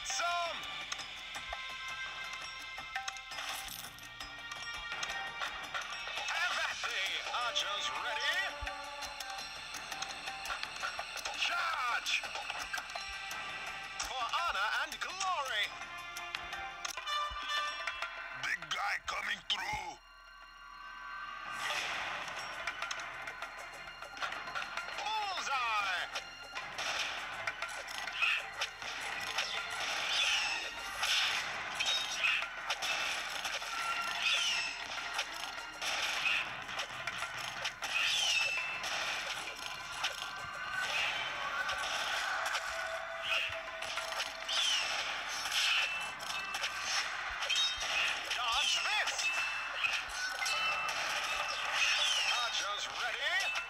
Get some! Um, ready!